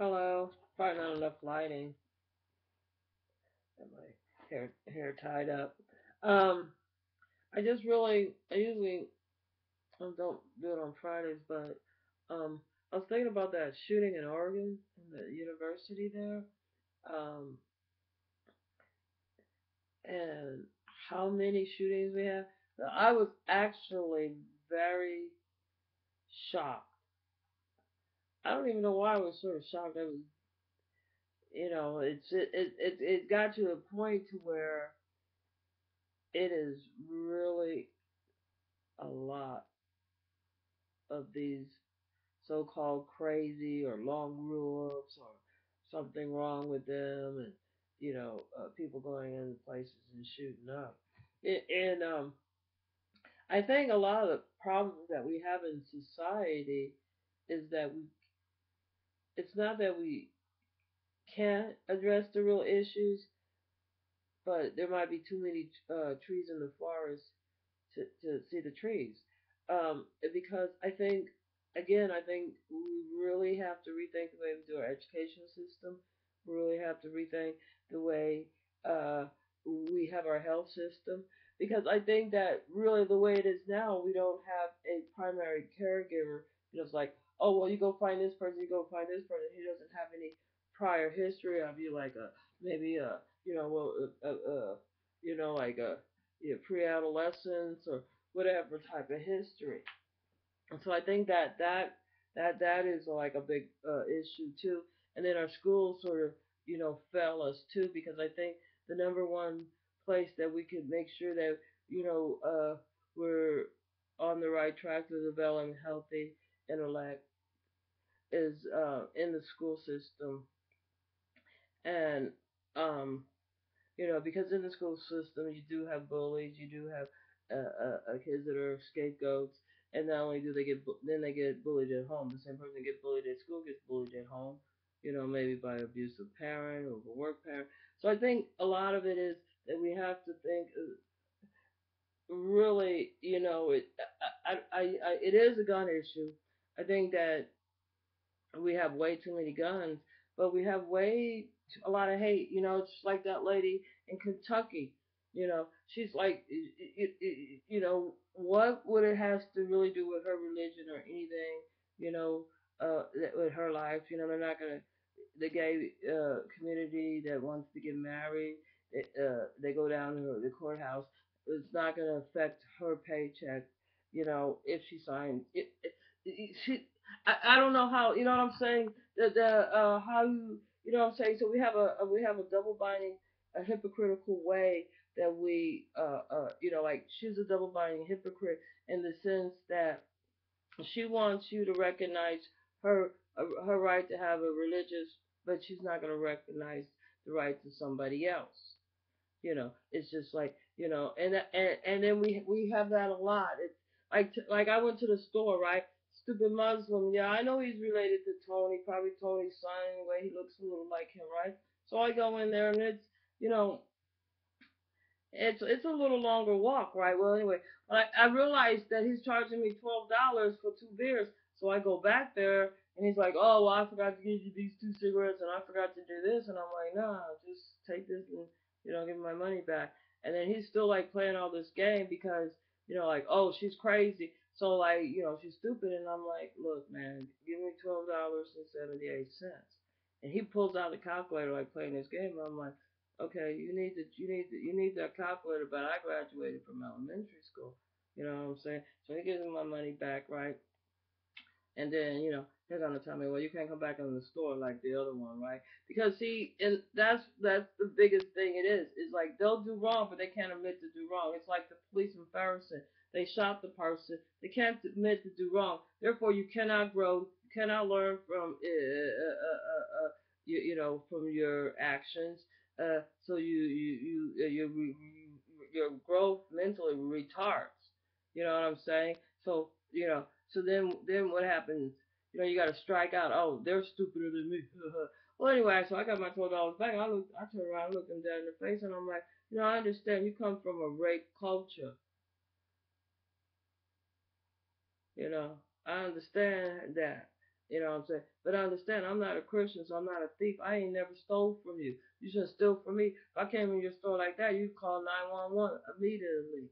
Hello. Probably not enough lighting. Got my hair hair tied up. Um, I just really, I usually um, don't do it on Fridays, but um, I was thinking about that shooting in Oregon, in the university there, um, and how many shootings we have. I was actually very shocked. I don't even know why I was sort of shocked. I was, you know, it's it it it, it got to a point to where it is really a lot of these so-called crazy or long groups or something wrong with them and you know uh, people going into places and shooting up and, and um i think a lot of the problems that we have in society is that we it's not that we can't address the real issues but there might be too many uh, trees in the forest to, to see the trees. Um, because I think, again, I think we really have to rethink the way we do our education system. We really have to rethink the way uh, we have our health system. Because I think that really the way it is now, we don't have a primary caregiver. It's like, oh, well, you go find this person, you go find this person. He doesn't have any prior history of you, like a maybe a you know, well, uh, uh, uh you know, like a you know, pre-adolescence or whatever type of history. And so I think that that that that is like a big uh, issue too. And then our schools sort of you know fail us too because I think the number one place that we could make sure that you know uh, we're on the right track to developing healthy intellect is uh, in the school system and um, you know, because in the school system you do have bullies, you do have uh, uh, uh, kids that are scapegoats, and not only do they get bu- then they get bullied at home. The same person get bullied at school gets bullied at home. You know, maybe by abusive parent or a work parent. So I think a lot of it is that we have to think uh, really, you know, it I, I, I, it is a gun issue. I think that we have way too many guns, but we have way a lot of hate. You know, just like that lady in Kentucky. You know, she's like, you know, what would it has to really do with her religion or anything? You know, uh, with her life. You know, they're not gonna. The gay uh, community that wants to get married, it, uh, they go down to the courthouse. It's not gonna affect her paycheck. You know, if she signs it, it she I, I don't know how you know what I'm saying. The the uh how you you know what I'm saying. So we have a, a we have a double binding, a hypocritical way that we uh uh you know like she's a double binding hypocrite in the sense that she wants you to recognize her uh, her right to have a religious, but she's not going to recognize the right to somebody else. You know, it's just like you know, and and and then we we have that a lot. It's like like I went to the store, right? Stupid Muslim. Yeah, I know he's related to Tony, probably Tony's son. Anyway, he looks a little like him, right? So I go in there, and it's you know, it's it's a little longer walk, right? Well, anyway, I I realized that he's charging me twelve dollars for two beers. So I go back there, and he's like, "Oh, well, I forgot to give you these two cigarettes, and I forgot to do this." And I'm like, "Nah, just take this and you know give me my money back." And then he's still like playing all this game because you know like, "Oh, she's crazy." So like you know she's stupid, and I'm like, "Look, man, give me twelve dollars seventy eight. And he pulls out the calculator like playing this game. And I'm like. Okay, you need to you need to, you need that calculator, but I graduated from elementary school. You know what I'm saying? So he gives me my money back, right? And then, you know, they're gonna tell me, well, you can't come back in the store like the other one, right? Because see, and that's that's the biggest thing it is. It's like they'll do wrong, but they can't admit to do wrong. It's like the police in Ferguson. They shot the person. They can't admit to do wrong. Therefore, you cannot grow. You cannot learn from uh, uh, uh, uh, uh, you, you know from your actions. Uh, so you you you your your growth mentally retards. You know what I'm saying? So you know so then, then what happens? You know, you got to strike out. Oh, they're stupider than me. well, anyway, so I got my twelve dollars back. I look, I turn around, I look them dead in the face, and I'm like, you know, I understand you come from a rape culture. You know, I understand that, You know what I'm saying? But I understand, I'm not a Christian, so I'm not a thief. I ain't never stole from you. You should steal from me. If I came in your store like that, you'd call 911 immediately.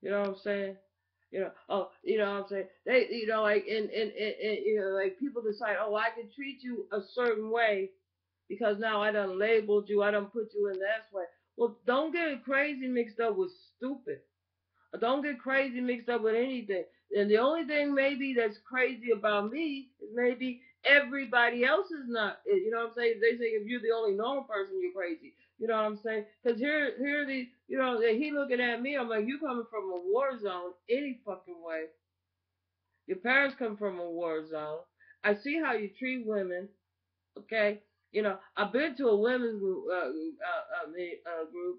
You know what I'm saying? You know, oh, you know what I'm saying? They, you know, like, and, and, and, you know, like people decide, oh, I can treat you a certain way because now I done labeled you, I done put you in that way. Well, don't get crazy mixed up with stupid. Don't get crazy mixed up with anything. And the only thing maybe that's crazy about me is maybe everybody else is not. You know what I'm saying? They say if you're the only normal person, you're crazy. You know what I'm saying? Because here, here the, you know, he looking at me. I'm like, you coming from a war zone any fucking way. Your parents come from a war zone. I see how you treat women. Okay, you know, I've been to a women's group, uh, uh, uh, uh group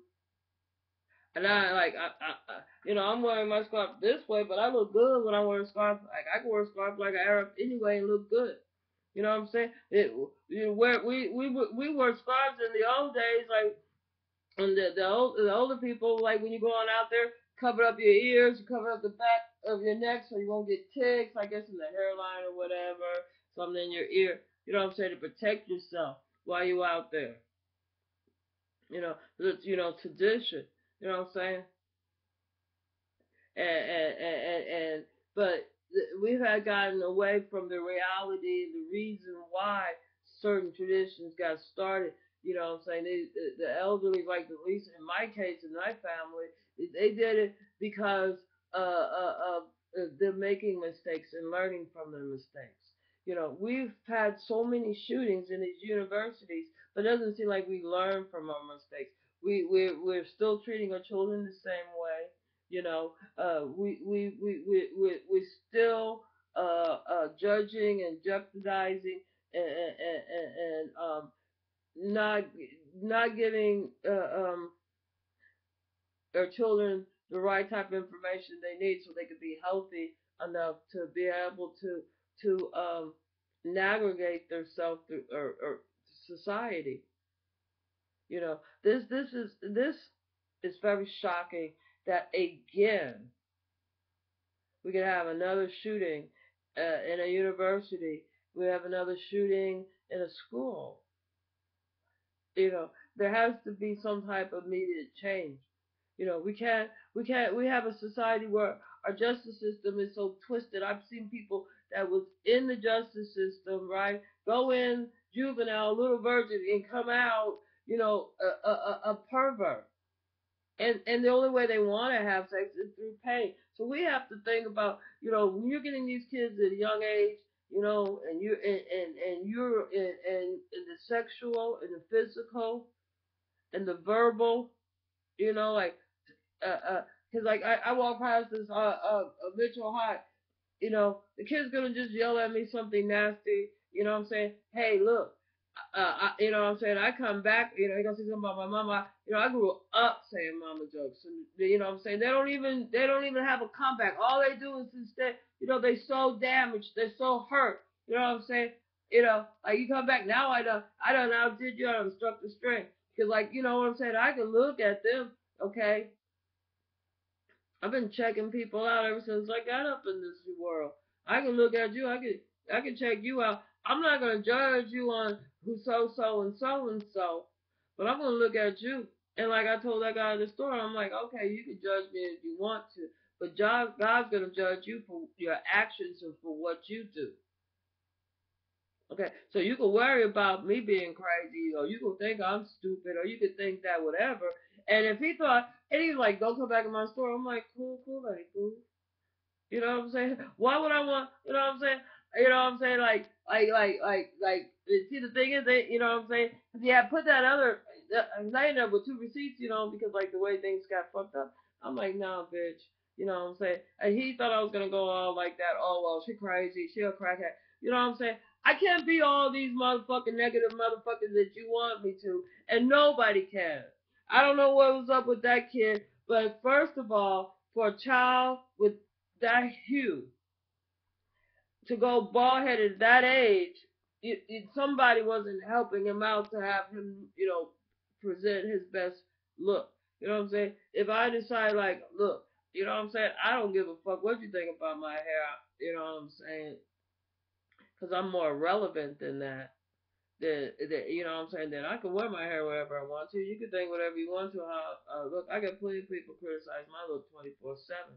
and I like I, I, I you know I'm wearing my scarf this way, but I look good when I wear a scarf. Like I can wear a scarf like an Arab anyway and look good. You know what I'm saying? It, where we we we wore scarves in the old days, like and the the, old, the older people, like when you go on out there, cover up your ears, cover up the back of your neck so you won't get ticks, I guess in the hairline or whatever, something in your ear. You know what I'm saying to protect yourself while you're out there. You know, it's you know tradition. You know what I'm saying? And and and, and but we had gotten away from the reality, and the reason why certain traditions got started. You know what I'm saying? They, the, the elderly, like at least in my case, in my family, they did it because uh, uh, uh, they're making mistakes and learning from their mistakes. You know, we've had so many shootings in these universities, but it doesn't seem like we learn from our mistakes we we're we're still treating our children the same way. You know, uh, we we we we we we still uh, uh, judging and jeopardizing and and, and, and um, not not giving uh, um, our children the right type of information they need so they could be healthy enough to be able to to um, navigate themselves through or, or society. You know, this this is this is very shocking that again we could have another shooting uh, in a university. We have another shooting in a school. You know, there has to be some type of immediate change. You know, we can't we can't we have a society where our justice system is so twisted. I've seen people that was in the justice system, right, go in juvenile, little virgin, and come out you know, a, a, a pervert. And and the only way they want to have sex is through pain. So we have to think about, you know, when you're getting these kids at a young age, you know, and you and and, and you're in, in in the sexual and the physical and the verbal, you know, like uh uh, cause like I, I walk past this uh uh Mitchell High, you know, the kid's gonna just yell at me something nasty, you know what I'm saying? Hey, look, uh, I, you know what I'm saying? I come back, you know, you gonna say something about my mama. You know, I grew up saying mama jokes, and you know what I'm saying? They don't even they don't even have a comeback. All they do is instead, you know, they so damaged, they're so hurt. You know what I'm saying? You know, like you come back now, I don't, I don't outdid you, I done struck the string, cause like you know what I'm saying? I can look at them, okay. I've been checking people out ever since I got up in this world. I can look at you, I can, I can check you out. I'm not gonna judge you on who so so and so and so, but I'm gonna look at you. And like I told that guy in the store, I'm like, okay, you can judge me if you want to, but God, God's gonna judge you for your actions and for what you do. Okay, so you can worry about me being crazy, or you can think I'm stupid, or you can think that whatever. And if he thought, and he's like, don't come back in my store, I'm like, cool, cool, buddy, cool. You know what I'm saying? Why would I want? You know what I'm saying? You know what I'm saying? Like, like, like, like, like. See, the thing is, they, you know what I'm saying? Yeah, put that other. I up with two receipts, you know, because like the way things got fucked up. I'm like, nah, bitch. You know what I'm saying? And he thought I was gonna go all like that. Oh well, she crazy. She a crackhead. You know what I'm saying? I can't be all these motherfucking negative motherfuckers that you want me to, and nobody can. I don't know what was up with that kid, but first of all, for a child with that hue, to go bald headed at that age, it, it, somebody wasn't helping him out to have him, you know, present his best look. You know what I'm saying? If I decide like, look, you know what I'm saying? I don't give a fuck what you think about my hair. You know what I'm saying? because I'm more relevant than that. That, that you know what I'm saying that I can wear my hair wherever I want to. You can think whatever you want to. How uh, look, I get plenty of people criticize my look 24 seven.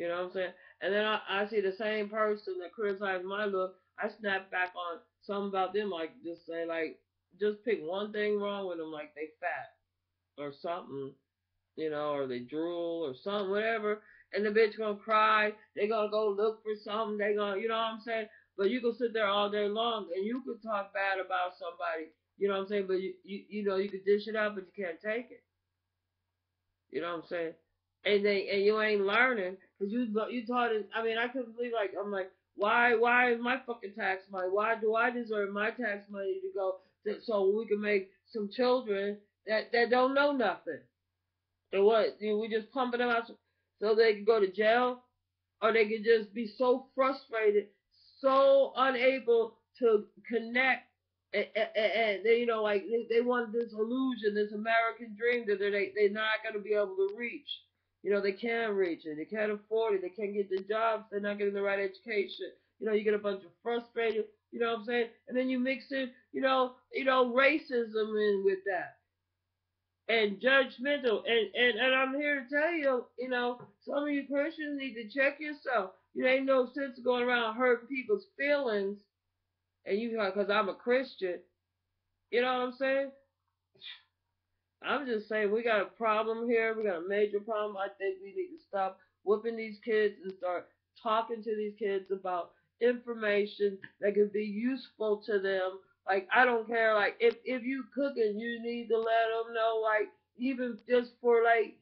You know what I'm saying? And then I, I see the same person that criticizes my look. I snap back on something about them, like just say like, just pick one thing wrong with them, like they fat or something, you know, or they drool or something, whatever. And the bitch gonna cry. They gonna go look for something. They gonna, you know what I'm saying? But you can sit there all day long and you could talk bad about somebody. You know what I'm saying? But you, you, you know, you could dish it out, but you can't take it. You know what I'm saying? And they, and you ain't learning because you, you taught it. I mean, I couldn't believe like I'm like, why, why is my fucking tax money? Why do I deserve my tax money to go to, so we can make some children that that don't know nothing? So what? You know, we just pumping them out so they can go to jail, or they can just be so frustrated, so unable to connect and, and, and they, you know, like they, they want this illusion, this American dream that they they're not going to be able to reach. You know, they can't reach it. They can't afford it. They can't get the jobs. They're not getting the right education. You know, you get a bunch of frustrated. You know what I'm saying? And then you mix in, you know, you know, racism in with that and judgmental. And, and, and I'm here to tell you, you know, some of you Christians need to check yourself. You ain't no sense going around hurting people's feelings. And you, because I'm a Christian, you know what I'm saying? I'm just saying we got a problem here. We got a major problem. I think we need to stop whooping these kids and start talking to these kids about information that could be useful to them like I don't care. Like if if you cooking, you need to let them know. Like even just for like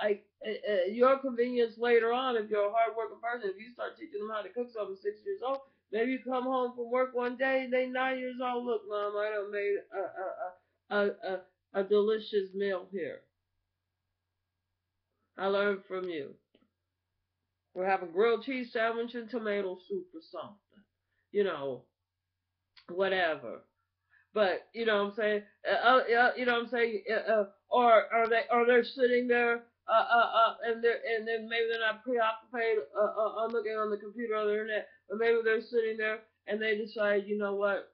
like uh, your convenience later on. If you're a hardworking person, if you start teaching them how to cook something six years old, maybe you come home from work one day, they nine years old. Look, mom, I don't made a a a a, a, a delicious meal here. I learned from you. We're having grilled cheese sandwich and tomato soup or something. You know, whatever. But you know what I'm saying? Uh, uh, you know what I'm saying? Uh, uh, or are they are they sitting there uh, uh, uh, and they and then maybe they're not preoccupied uh, uh, on looking on the computer or the internet, but maybe they're sitting there and they decide, you know what?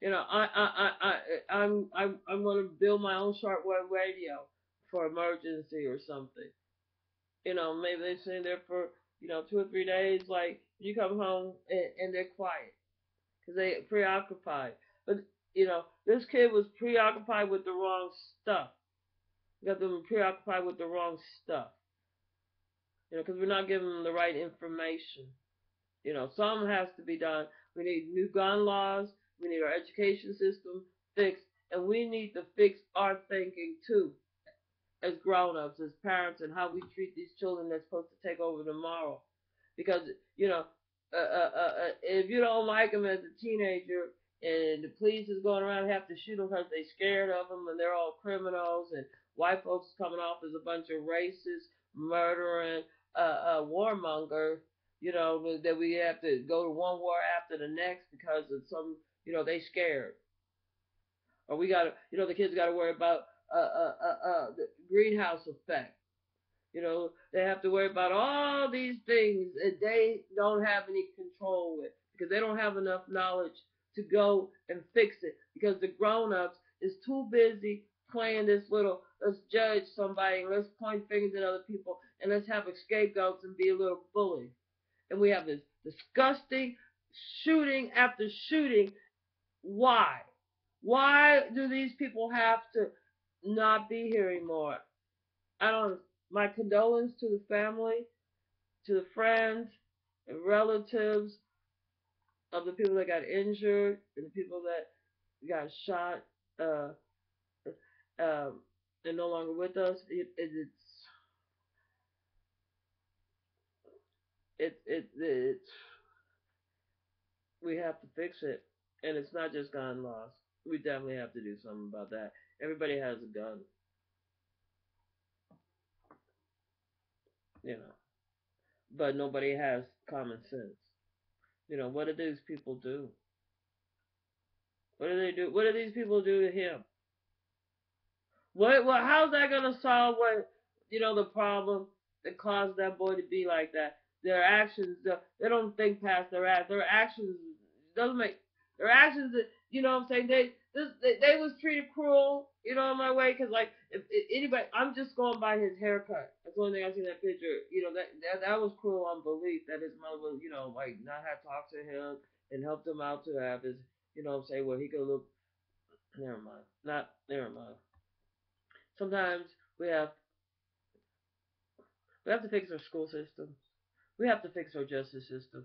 You know, I I I, I I'm I'm I'm to build my own shortwave radio for emergency or something. You know, maybe they're sitting there for you know two or three days. Like you come home and, and they're quiet because they preoccupied. But you know, this kid was preoccupied with the wrong stuff. Got them preoccupied with the wrong stuff. You know, because we're not giving them the right information. You know, some has to be done. We need new gun laws. We need our education system fixed, and we need to fix our thinking too, as grown-ups, as parents, and how we treat these children that's supposed to take over tomorrow. Because you know, uh, uh, uh, uh, if you don't like them as a teenager and the police is going around have to shoot them because they scared of them and they're all criminals and white folks coming off as a bunch of racist, murdering, uh, uh, warmonger, you know, that we have to go to one war after the next because of some, you know, they scared. Or we got to, you know, the kids got to worry about uh, uh, uh, uh, the greenhouse effect. You know, they have to worry about all these things that they don't have any control with because they don't have enough knowledge to go and fix it because the grown-ups is too busy playing this little let's judge somebody and let's point fingers at other people and let's have scapegoats and be a little bully. And we have this disgusting shooting after shooting. Why? Why do these people have to not be here anymore? I don't my condolence to the family, to the friends and relatives of the people that got injured and the people that got shot. Uh, um, they're no longer with us. It, it, it's it, it it we have to fix it, and it's not just gun laws. We definitely have to do something about that. Everybody has a gun. you know. But nobody has common sense. You know, what do these people do? What do they do? What do these people do to him? What? Well, how's that gonna solve what? You know, the problem that caused that boy to be like that. their actions. They don't think past their act. Their actions doesn't make their actions. You know what I'm saying? They this they, they was treated cruel. You know, in my way, because like if, if anybody, I'm just going by his haircut. That's the only thing I see in that picture. You know that that that was cruel unbelief that his mother was, you know, like not have talked to him and helped him out to have his, you know, what I'm saying where he could look. Never mind. Not never mind. Sometimes we have we have to fix our school system. We have to fix our justice system.